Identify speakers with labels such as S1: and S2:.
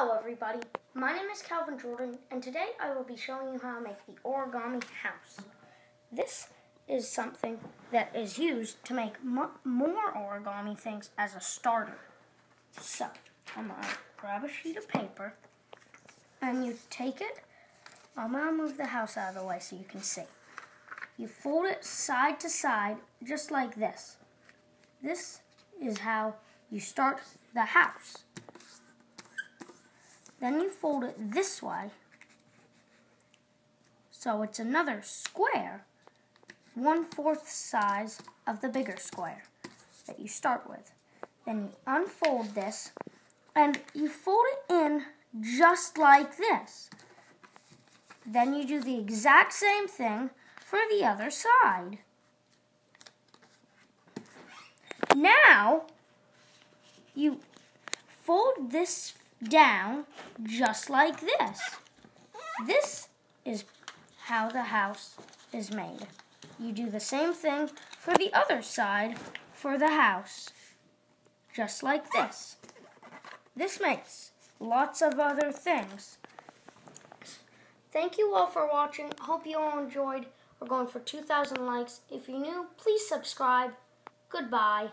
S1: Hello everybody, my name is Calvin Jordan and today I will be showing you how to make the origami house. This is something that is used to make more origami things as a starter. So, I'm going to grab a sheet of paper and you take it, I'm going to move the house out of the way so you can see. You fold it side to side just like this. This is how you start the house. Then you fold it this way. So it's another square, one-fourth size of the bigger square that you start with. Then you unfold this and you fold it in just like this. Then you do the exact same thing for the other side. Now, you fold this down just like this. This is how the house is made. You do the same thing for the other side for the house, just like this. This makes lots of other things. Thank you all for watching. Hope you all enjoyed. We're going for 2,000 likes. If you're new, please subscribe. Goodbye.